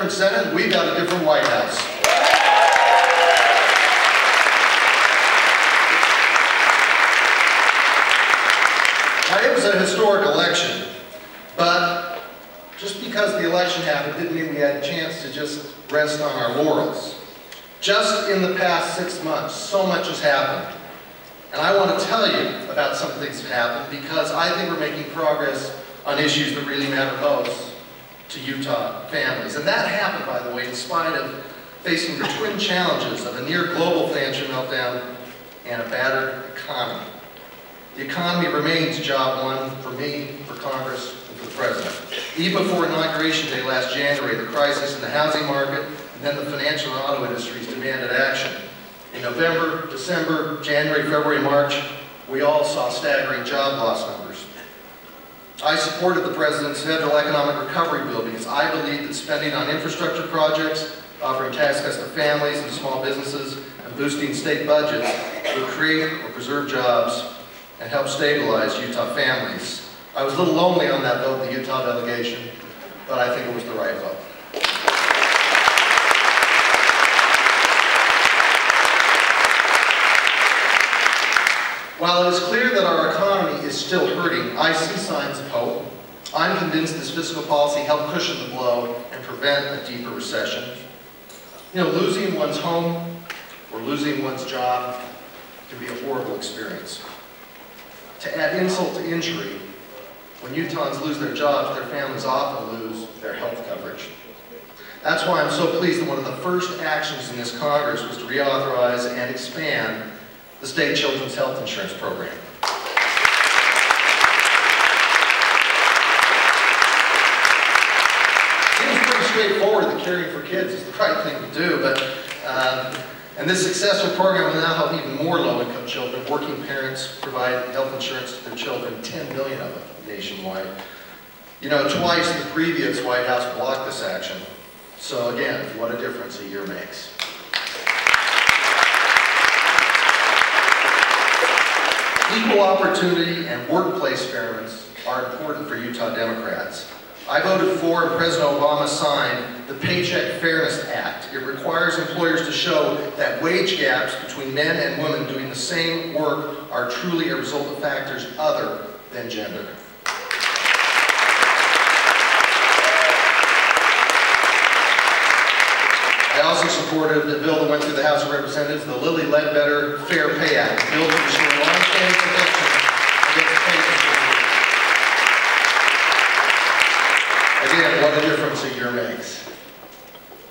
different Senate, we've got a different White House. Now, it was a historic election, but just because the election happened didn't mean we had a chance to just rest on our laurels. Just in the past six months, so much has happened. And I want to tell you about some things that happened because I think we're making progress on issues that really matter most to Utah families. And that happened, by the way, in spite of facing the twin challenges of a near global financial meltdown and a battered economy. The economy remains job one for me, for Congress, and for the President. Even before Inauguration Day last January, the crisis in the housing market and then the financial and auto industries demanded action. In November, December, January, February, March, we all saw staggering job loss numbers. I supported the President's federal economic recovery bill because I believe that spending on infrastructure projects, offering tax cuts to families and small businesses, and boosting state budgets would create or preserve jobs and help stabilize Utah families. I was a little lonely on that vote, the Utah delegation, but I think it was the right vote. While it is clear that our economy is still hurting, I see signs of. I'm convinced this fiscal policy helped cushion the blow and prevent a deeper recession. You know, losing one's home or losing one's job can be a horrible experience. To add insult to injury, when Utahns lose their jobs, their families often lose their health coverage. That's why I'm so pleased that one of the first actions in this Congress was to reauthorize and expand the state children's health insurance program. Straightforward that caring for kids is the right thing to do, but um, and this successful program will now help even more low-income children. Working parents provide health insurance to their children, 10 million of them nationwide. You know, twice the previous White House blocked this action. So again, what a difference a year makes. Equal opportunity and workplace fairness are important for Utah Democrats. I voted for and President Obama signed the Paycheck Fairness Act. It requires employers to show that wage gaps between men and women doing the same work are truly a result of factors other than gender. I also supported the bill that went through the House of Representatives, the Lilly Ledbetter Fair Pay Act, bill to long-standing against pay discrimination. Again, what a difference a year makes.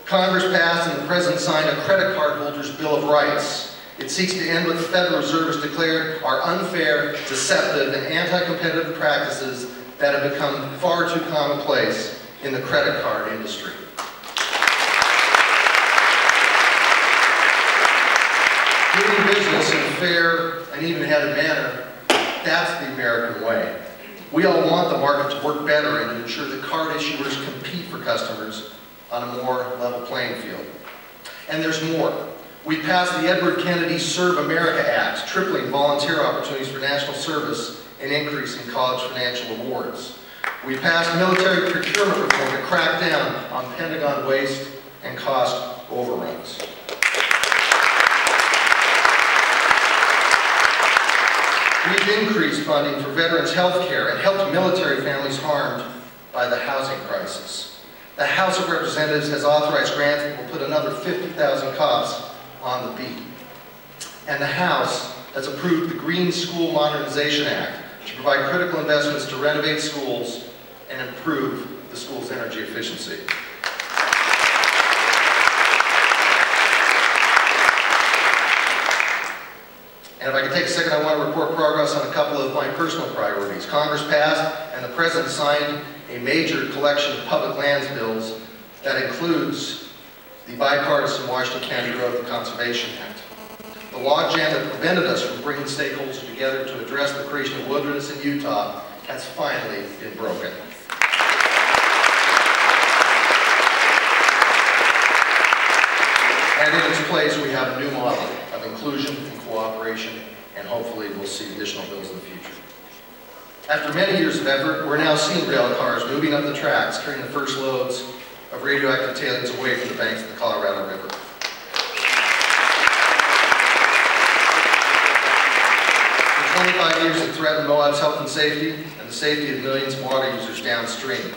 Congress passed and the President signed a credit card holder's Bill of Rights. It seeks to end what the Federal Reserve has declared are unfair, deceptive, and anti-competitive practices that have become far too commonplace in the credit card industry. Doing business in a fair and even-handed manner, that's the American way. We all want the market to work better and to ensure that card issuers compete for customers on a more level playing field. And there's more. We passed the Edward Kennedy Serve America Act, tripling volunteer opportunities for national service and increasing college financial awards. We passed military procurement reform to crack down on Pentagon waste and cost overruns. We've increased funding for veterans' health care and helped military families harmed by the housing crisis. The House of Representatives has authorized grants that will put another 50,000 cops on the beat. And the House has approved the Green School Modernization Act to provide critical investments to renovate schools and improve the school's energy efficiency. And if I could take a second, I want to report progress on a couple of my personal priorities. Congress passed and the President signed a major collection of public lands bills that includes the bipartisan Washington County Growth and Conservation Act. The logjam that prevented us from bringing stakeholders together to address the creation of wilderness in Utah has finally been broken. And in its place, we have a new model inclusion and cooperation, and hopefully we'll see additional bills in the future. After many years of effort, we're now seeing rail cars moving up the tracks, carrying the first loads of radioactive tailings away from the banks of the Colorado River. For 25 years, it threatened Moab's health and safety and the safety of millions of water users downstream.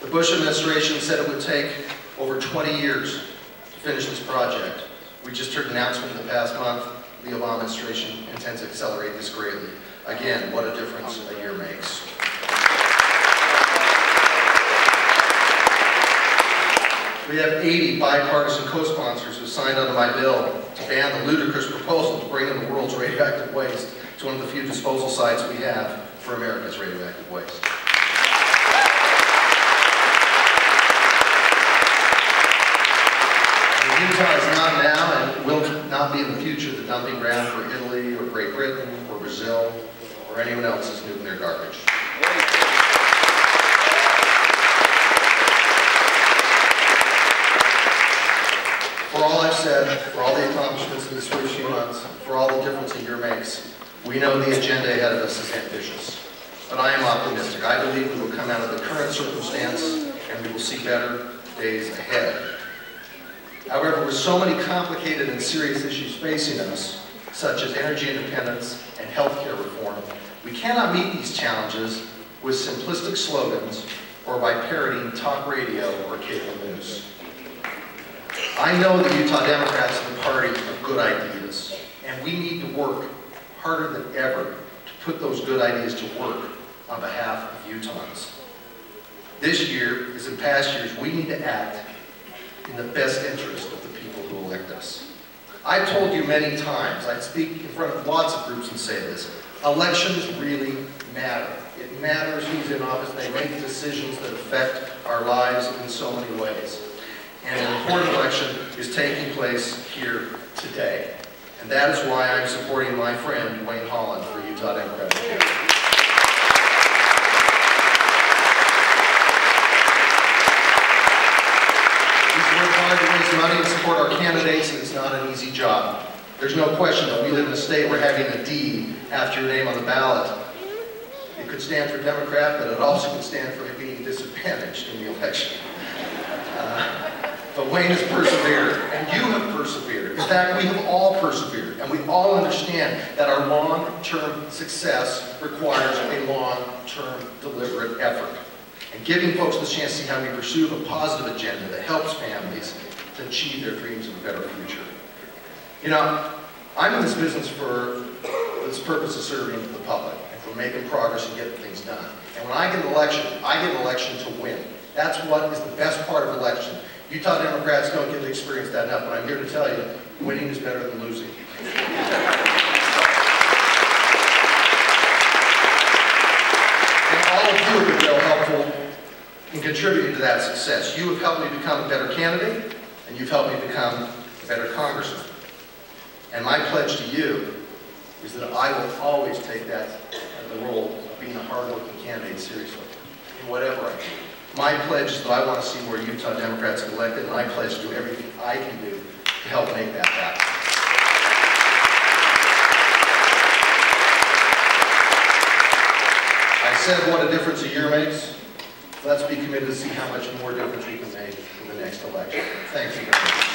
The Bush administration said it would take over 20 years to finish this project. We just heard an announcement in the past month, the Obama administration intends to accelerate this greatly. Again, what a difference a year makes. We have 80 bipartisan co-sponsors who signed onto my bill to ban the ludicrous proposal to bring in the world's radioactive waste to one of the few disposal sites we have for America's radioactive waste. Utah is not now and will not be in the future the dumping ground for Italy or Great Britain or Brazil or anyone else's nuclear garbage. For all I've said, for all the accomplishments in this first few months, for all the difference a year makes, we know the agenda ahead of us is ambitious. But I am optimistic. I believe we will come out of the current circumstance and we will see better days ahead. However, with so many complicated and serious issues facing us, such as energy independence and healthcare reform, we cannot meet these challenges with simplistic slogans or by parroting talk radio or cable news. I know the Utah Democrats are the party of good ideas, and we need to work harder than ever to put those good ideas to work on behalf of Utahns. This year, as in past years, we need to act in the best interest us. I've told you many times, I speak in front of lots of groups and say this, elections really matter. It matters who's in office, they make decisions that affect our lives in so many ways. And an important election is taking place here today. And that is why I'm supporting my friend Wayne Holland for Utah Democratic. Support our candidates, and it's not an easy job. There's no question that we live in a state where having a D after your name on the ballot, it could stand for Democrat, but it also could stand for being disadvantaged in the election. Uh, but Wayne has persevered, and you have persevered. In fact, we have all persevered, and we all understand that our long-term success requires a long-term deliberate effort. And giving folks the chance to see how we pursue a positive agenda that helps families to achieve their dreams of a better future. You know, I'm in this business for this purpose of serving the public and for making progress and getting things done. And when I get an election, I get an election to win. That's what is the best part of election. Utah Democrats don't get to experience that enough, but I'm here to tell you, winning is better than losing. And all of you have been helpful in contributing to that success. You have helped me become a better candidate, and you've helped me become a better congressman. And my pledge to you is that I will always take that, the role of being a hardworking candidate seriously, in whatever I do. My pledge is that I want to see more Utah Democrats elected, and I pledge to do everything I can do to help make that happen. I said what a difference a year makes. Let's be committed to see how much more difference we can make in the next election. Thank you very much.